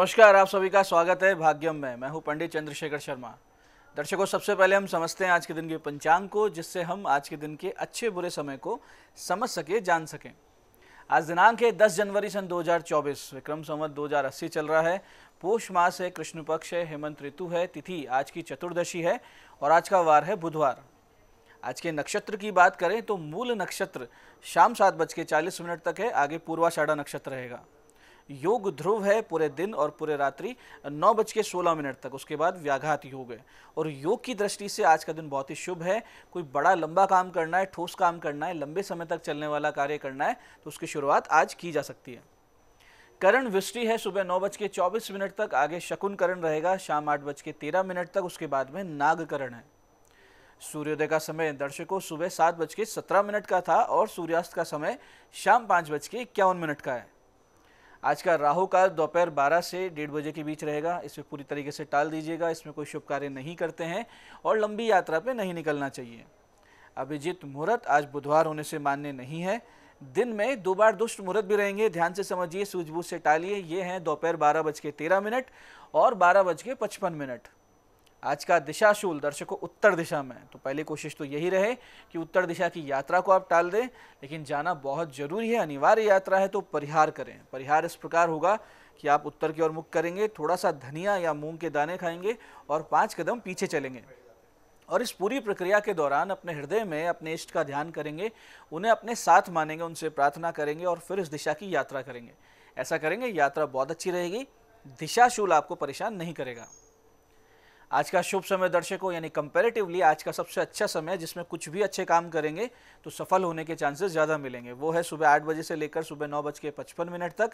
नमस्कार, आप सभी का स्वागत है भाग्यम में। मैं हूँ पंडित चंद्रशेखर शर्मा। दर्शकों, सबसे पहले हम समझते हैं आज के दिन के पंचांग को, जिससे हम आज के दिन के अच्छे बुरे समय को समझ सके, जान सकें। आज दिनांक है 10 जनवरी सन 2024 विक्रम संवत 2080 चल रहा है। पोष मास है, कृष्ण पक्ष है, हेमंत ऋतु है, तिथि आज की चतुर्दशी है और आज का वार है बुधवार। आज के नक्षत्र की बात करें तो मूल नक्षत्र शाम सात बज के चालीस मिनट तक है। आगे पूर्वाषाढ़ा नक्षत्र रहेगा। योग ध्रुव है पूरे दिन और पूरे रात्रि, नौ बज के सोलह मिनट तक, उसके बाद व्याघात योग है। और योग की दृष्टि से आज का दिन बहुत ही शुभ है। कोई बड़ा लंबा काम करना है, ठोस काम करना है, लंबे समय तक चलने वाला कार्य करना है तो उसकी शुरुआत आज की जा सकती है। करण वृष्टि है सुबह नौ बज के चौबीस मिनट तक, आगे शकुन करण रहेगा, शाम आठ बज के तेरह मिनट तक, उसके बाद में नागकरण है। सूर्योदय का समय दर्शकों, सुबह सात बज के सत्रह मिनट का था और सूर्यास्त का समय शाम पाँच बज के इक्यावन मिनट का है। आज का राहु काल दोपहर 12 से डेढ़ बजे के बीच रहेगा। इसमें पूरी तरीके से टाल दीजिएगा। इसमें कोई शुभ कार्य नहीं करते हैं और लंबी यात्रा पे नहीं निकलना चाहिए। अभिजीत मुहूर्त आज बुधवार होने से मान्य नहीं है। दिन में दो बार दुष्ट मुहूर्त भी रहेंगे। ध्यान से समझिए, सूझबूझ से टालिए। ये हैं दोपहर बारह बज के तेरह मिनट और बारह बज के पचपन मिनट। आज का दिशाशूल दर्शकों उत्तर दिशा में तो पहली कोशिश तो यही रहे कि उत्तर दिशा की यात्रा को आप टाल दें, लेकिन जाना बहुत ज़रूरी है, अनिवार्य यात्रा है तो परिहार करें। परिहार इस प्रकार होगा कि आप उत्तर की ओर मुख करेंगे थोड़ा सा धनिया या मूंग के दाने खाएँगे और पाँच कदम पीछे चलेंगे। और इस पूरी प्रक्रिया के दौरान अपने हृदय में, अपने इष्ट का ध्यान करेंगे, उन्हें अपने साथ मानेंगे, उनसे प्रार्थना करेंगे और फिर इस दिशा की यात्रा करेंगे। ऐसा करेंगे, यात्रा बहुत अच्छी रहेगी, दिशाशूल आपको परेशान नहीं करेगा। आज का शुभ समय दर्शकों, यानी कंपैरेटिवली आज का सबसे अच्छा समय, जिसमें कुछ भी अच्छे काम करेंगे तो सफल होने के चांसेस ज़्यादा मिलेंगे। वो है सुबह आठ बजे से लेकर सुबह नौ बज के पचपन मिनट तक,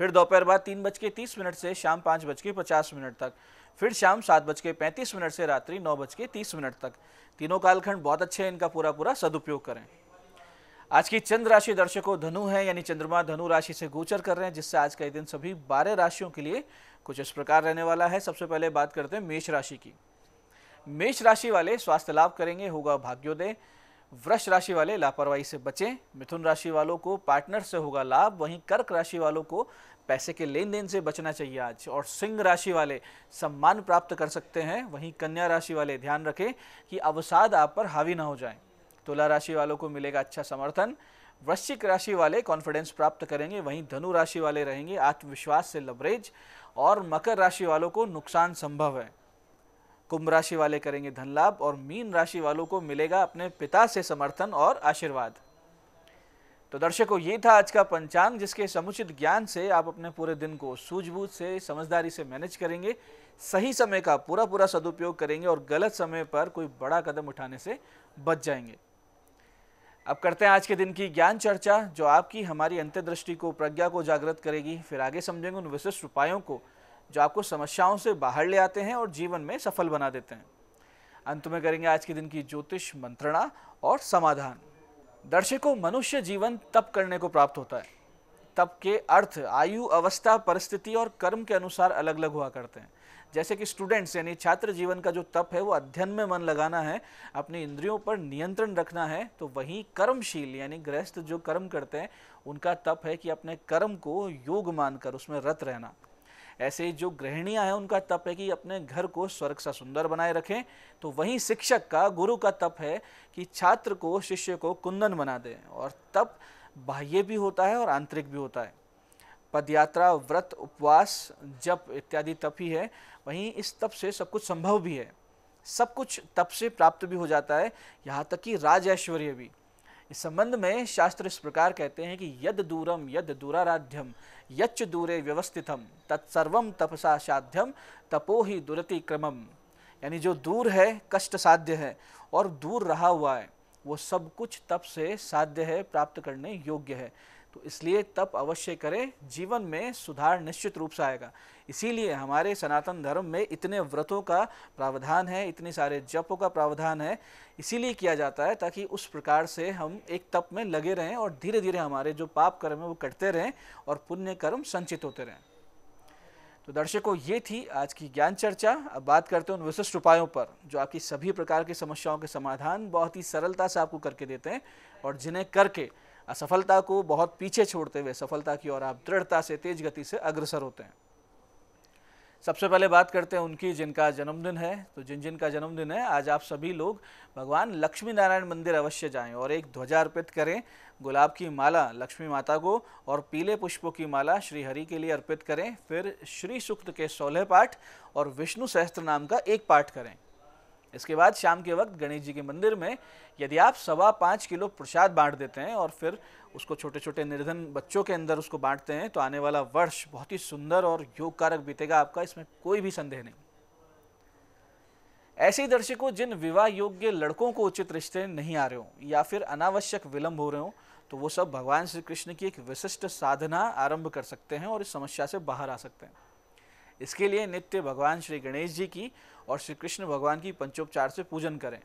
फिर दोपहर बाद तीन बज के तीस मिनट से शाम पाँच बज के पचास मिनट तक, फिर शाम सात बज के पैंतीस मिनट से रात्रि नौ बज के तीस मिनट तक। तीनों कालखंड बहुत अच्छे हैं, इनका पूरा पूरा सदुपयोग करें। आज की चंद्र राशि दर्शकों, धनु है, यानी चंद्रमा धनु राशि से गोचर कर रहे हैं, जिससे आज का दिन सभी बारह राशियों के लिए कुछ इस प्रकार रहने वाला है। सबसे पहले बात करते हैं मेष राशि की। मेष राशि वाले स्वास्थ्य लाभ करेंगे, होगा भाग्योदय। वृक्ष राशि वाले लापरवाही से बचें। मिथुन राशि वालों को पार्टनर से होगा लाभ। वहीं कर्क राशि वालों को पैसे के लेन देन से बचना चाहिए आज। और सिंह राशि वाले सम्मान प्राप्त कर सकते हैं। वहीं कन्या राशि वाले ध्यान रखें कि अवसाद आप पर हावी ना हो जाए। तुला राशि वालों को मिलेगा अच्छा समर्थन। वृश्चिक राशि वाले कॉन्फिडेंस प्राप्त करेंगे, वहीं धनु राशि वाले रहेंगे, आत्मविश्वास से लवरेज और मकर राशि वालों को नुकसान संभव है। कुंभ राशि वाले करेंगे धन लाभ, और मीन राशि वालों को मिलेगा अपने पिता से समर्थन और आशीर्वाद। तो दर्शकों, ये था आज का पंचांग, जिसके समुचित ज्ञान से आप अपने पूरे दिन को सूझबूझ से, समझदारी से मैनेज करेंगे, सही समय का पूरा पूरा सदुपयोग करेंगे, और गलत समय पर कोई बड़ा कदम उठाने से बच जाएँगे। अब करते हैं आज के दिन की ज्ञान चर्चा, जो आपकी, हमारी अंत्यदृष्टि को, प्रज्ञा को जागृत करेगी। फिर आगे समझेंगे उन विशिष्ट उपायों को, जो आपको समस्याओं से बाहर ले आते हैं और जीवन में सफल बना देते हैं। अंत में करेंगे आज के दिन की ज्योतिष मंत्रणा और समाधान। दर्शकों, मनुष्य जीवन तप करने को प्राप्त होता है। तप के अर्थ आयु, अवस्था, परिस्थिति और कर्म के अनुसार अलग अलग हुआ करते हैं। जैसे कि स्टूडेंट्स यानी छात्र जीवन का जो तप है, वो अध्ययन में मन लगाना है, अपनी इंद्रियों पर नियंत्रण रखना है तो वहीं कर्मशील, यानी गृहस्थ जो कर्म करते हैं, उनका तप है कि अपने कर्म को योग मानकर उसमें रत रहना। ऐसे जो गृहिणियाँ हैं, उनका तप है कि अपने घर को स्वर्ग सा सुंदर बनाए रखें तो वहीं शिक्षक का, गुरु का तप है कि छात्र को, शिष्य को कुंदन बना दें, और तप बाह्य भी होता है और आंतरिक भी होता है। पदयात्रा, व्रत, उपवास, जप इत्यादि तप ही है। वहीं इस तप से सब कुछ संभव भी है। सब कुछ तप से प्राप्त भी हो जाता है, यहाँ तक कि राज ऐश्वर्य भी। इस संबंध में शास्त्र इस प्रकार कहते हैं कि यद दूरम, यद दूराराध्यम, यच्च दूरे व्यवस्थितम, तत्सर्वम तपसा साध्यम, तपो ही दुरति क्रमम। यानी जो दूर है, कष्ट साध्य है और दूर रहा हुआ है, वो सब कुछ तप से साध्य है, प्राप्त करने योग्य है। तो इसलिए तप अवश्य करें, जीवन में सुधार निश्चित रूप से आएगा। इसीलिए हमारे सनातन धर्म में इतने व्रतों का प्रावधान है, इतने सारे जपों का प्रावधान है, इसीलिए किया जाता है ताकि उस प्रकार से हम एक तप में लगे रहें और धीरे धीरे हमारे जो पाप कर्म है वो कटते रहें और पुण्य कर्म संचित होते रहें। तो दर्शकों, ये थी आज की ज्ञान चर्चा। अब बात करते हैं उन विशिष्ट उपायों पर, जो आपकी सभी प्रकार की समस्याओं के समाधान बहुत ही सरलता से आपको करके देते हैं और जिन्हें करके असफलता को बहुत पीछे छोड़ते हुए सफलता की ओर आप दृढ़ता से, तेज गति से अग्रसर होते हैं। सबसे पहले बात करते हैं उनकी, जिनका जन्मदिन है। तो जिन जिनका जन्मदिन है, आज आप सभी लोग भगवान लक्ष्मी नारायण मंदिर अवश्य जाएँ और एक ध्वजा अर्पित करें। गुलाब की माला, लक्ष्मी माता को और पीले पुष्पों की माला श्री हरि के लिए अर्पित करें। फिर श्री सुक्त के सोलह पाठ और विष्णु सहस्त्र नाम का एक पाठ करें। इसके बाद शाम के वक्त गणेश जी के मंदिर में यदि आप सवा पाँच किलो प्रसाद बांट देते हैं और फिर उसको छोटे छोटे निर्धन बच्चों के अंदर उसको बांटते हैं तो आने वाला वर्ष बहुत ही सुंदर और योग कारक बीतेगा, आपका इसमें कोई भी संदेह नहीं। ऐसे ही दर्शकों, जिन विवाह योग्य लड़कों को उचित रिश्ते नहीं आ रहे हो, या फिर अनावश्यक विलंब हो रहे हो तो वो सब भगवान श्री कृष्ण की एक विशिष्ट साधना आरंभ कर सकते हैं और इस समस्या से बाहर आ सकते हैं। इसके लिए नित्य भगवान श्री गणेश जी की और श्री कृष्ण भगवान की पंचोपचार से पूजन करें।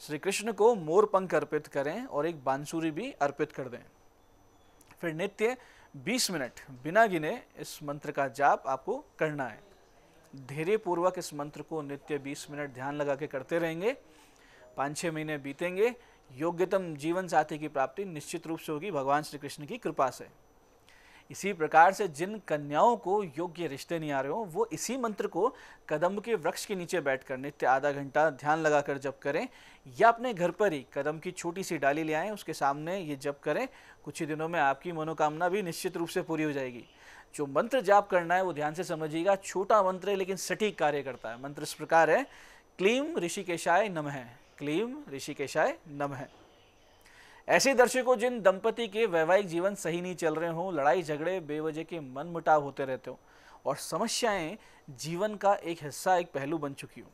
श्री कृष्ण को मोर पंख अर्पित करें और एक बांसुरी भी अर्पित कर दें। फिर नित्य 20 मिनट बिना गिने इस मंत्र का जाप आपको करना है। धैर्य पूर्वक इस मंत्र को नित्य 20 मिनट ध्यान लगा के करते रहेंगे। पाँच छः महीने बीतेंगे। योग्यतम जीवन साथी की प्राप्ति निश्चित रूप से होगी। भगवान श्री कृष्ण की कृपा से। इसी प्रकार से जिन कन्याओं को योग्य रिश्ते नहीं आ रहे हो, वो इसी मंत्र को कदम के वृक्ष के नीचे बैठकर नित्य आधा घंटा ध्यान लगाकर जप करें या अपने घर पर ही कदम की छोटी सी डाली ले आएँ, उसके सामने ये जप करें। कुछ ही दिनों में आपकी मनोकामना भी निश्चित रूप से पूरी हो जाएगी। जो मंत्र जाप करना है वो ध्यान से समझिएगा, छोटा मंत्र है लेकिन सटीक कार्य करता है। मंत्र इस प्रकार है, क्लीम ऋषिकेशाय नम है क्लीम ऋषिकेशाय नम। है ऐसे दर्शकों, जिन दंपति के वैवाहिक जीवन सही नहीं चल रहे हों, लड़ाई झगड़े, बेवजह के मन मुटाव होते रहते हो, और समस्याएँ जीवन का एक हिस्सा, एक पहलू बन चुकी हो।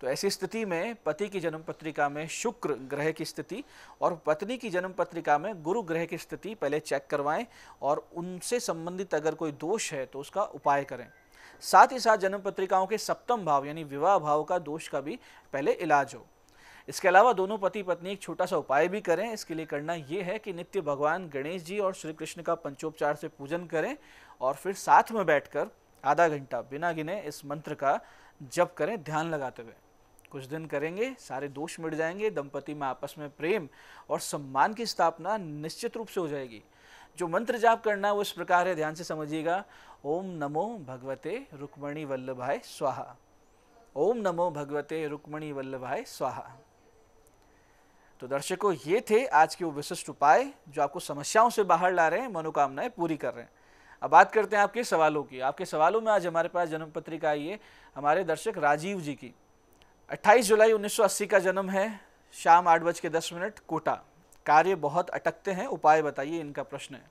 तो ऐसी स्थिति में पति की जन्म पत्रिका में शुक्र ग्रह की स्थिति और पत्नी की जन्म पत्रिका में गुरु ग्रह की स्थिति पहले चेक करवाएँ और उनसे संबंधित अगर कोई दोष है तो उसका उपाय करें। साथ ही साथ जन्म पत्रिकाओं के सप्तम भाव, यानी विवाह भाव का दोष का भी पहले इलाज हो। इसके अलावा दोनों पति पत्नी एक छोटा सा उपाय भी करें। इसके लिए करना ये है कि नित्य भगवान गणेश जी और श्री कृष्ण का पंचोपचार से पूजन करें और फिर साथ में बैठकर आधा घंटा बिना गिने इस मंत्र का जप करें ध्यान लगाते हुए। कुछ दिन करेंगे, सारे दोष मिट जाएँगे, दंपति में आपस में प्रेम और सम्मान की स्थापना निश्चित रूप से हो जाएगी। जो मंत्र जाप करना है वो इस प्रकार है, ध्यान से समझिएगा। ओम नमो भगवते रुक्मणी वल्लभाय स्वाहा। ओम नमो भगवते रुक्मणी वल्लभाय स्वाहा। तो दर्शकों, ये थे आज के वो विशिष्ट उपाय जो आपको समस्याओं से बाहर ला रहे हैं, मनोकामनाएँ पूरी कर रहे हैं। अब बात करते हैं आपके सवालों की। आपके सवालों में आज हमारे पास जन्म पत्रिका आई है, हमारे दर्शक राजीव जी की। 28 जुलाई 1980 का जन्म है, शाम आठ बज के दस मिनट, कोटा। कार्य बहुत अटकते हैं, उपाय बताइए इनका प्रश्न है।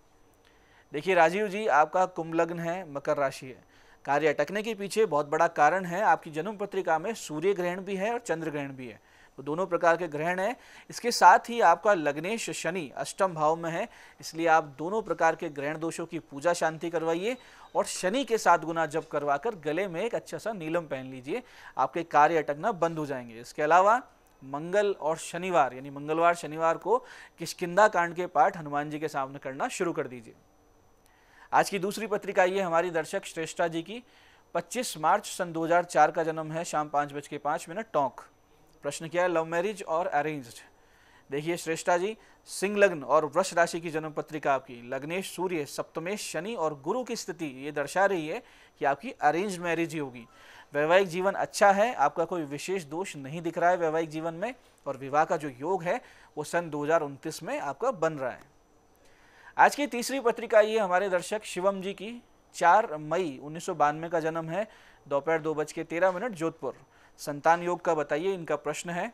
देखिए राजीव जी, आपका कुंभ लग्न है, मकर राशि है। कार्य अटकने के पीछे बहुत बड़ा कारण है, आपकी जन्म पत्रिका में सूर्य ग्रहण भी है और चंद्र ग्रहण भी है। तो दोनों प्रकार के ग्रहण है। इसके साथ ही आपका लग्नेश शनि अष्टम भाव में है, इसलिए आप दोनों प्रकार के ग्रहण दोषों की पूजा शांति करवाइए और शनि के साथ गुना जब करवाकर गले में एक अच्छा सा नीलम पहन लीजिए, आपके कार्य अटकना बंद हो जाएँगे। इसके अलावा मंगल और शनिवार, यानी मंगलवार, शनिवार को किशकिंदा कांड के पाठ हनुमान जी के सामने करना शुरू कर दीजिए। आज की दूसरी पत्रिका ये हमारी दर्शक श्रेष्ठा जी की 25 मार्च सन 2004 का जन्म है, शाम पाँच बज के पाँच मिनट टोंक। प्रश्न किया है लव मैरिज और अरेंज्ड देखिए श्रेष्ठा जी सिंह लग्न और वृक्ष राशि की जन्म पत्रिका आपकी, लग्नेश, सूर्य सप्तमेश शनि और गुरु की स्थिति, ये दर्शा रही है कि आपकी अरेंज मैरिज ही होगी। वैवाहिक जीवन अच्छा है, आपका कोई विशेष दोष नहीं दिख रहा है वैवाहिक जीवन में, और विवाह का जो योग है, वो सन दो में आपका बन रहा है। आज की तीसरी पत्रिका ये हमारे दर्शक शिवम जी की, चार मई उन्नीस सौ बानवे का जन्म है, दोपहर दो बज के तेरह मिनट जोधपुर। संतान योग का बताइए, इनका प्रश्न है।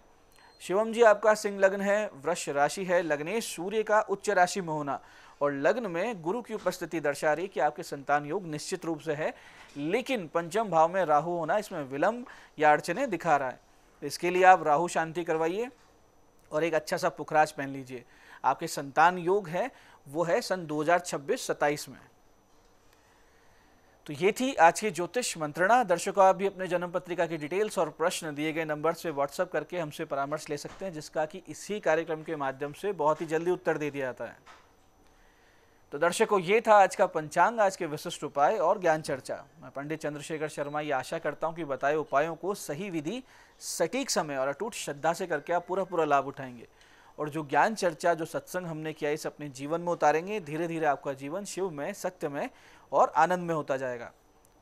शिवम जी, आपका सिंह लग्न है वृक्ष राशि है, लग्नेश सूर्य का उच्च राशि में होना। और लग्न में गुरु की उपस्थिति दर्शा रही कि आपके संतान योग निश्चित रूप से है, लेकिन पंचम भाव में राहु होना इसमें विलंब या अड़चने दिखा रहा है। इसके लिए आप राहु शांति करवाइए और एक अच्छा सा पुखराज पहन लीजिए। आपके संतान योग है, वो है सन 2026-27 में। तो ये थी आज की ज्योतिष मंत्रणा। दर्शकों, आप भी अपने जन्म पत्रिका की डिटेल्स और प्रश्न दिए गए नंबर से व्हाट्सअप करके हमसे परामर्श ले सकते हैं, जिसका कि इसी कार्यक्रम के माध्यम से बहुत ही जल्दी उत्तर दे दिया जाता है। तो दर्शकों, ये था आज का पंचांग, आज के विशिष्ट उपाय और ज्ञान चर्चा। मैं पंडित चंद्रशेखर शर्मा ये आशा करता हूँ कि बताए उपायों को सही विधि, सटीक समय और अटूट श्रद्धा से करके आप पूरा पूरा लाभ उठाएँगे। और जो ज्ञान चर्चा, जो सत्संग हमने किया, इसे अपने जीवन में उतारेंगे। धीरे धीरे आपका जीवन शिव में सत्य में और आनंद में होता जाएगा।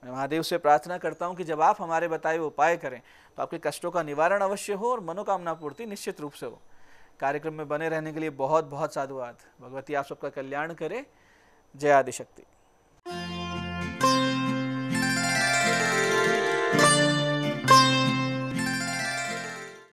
मैं महादेव से प्रार्थना करता हूँ कि जब आप हमारे बताए उपाय करें तो आपके कष्टों का निवारण अवश्य हो और मनोकामना पूर्ति निश्चित रूप से हो। कार्यक्रम में बने रहने के लिए बहुत बहुत साधुवाद। भगवती, आप सबका कल्याण करें। जय आदिशक्ति।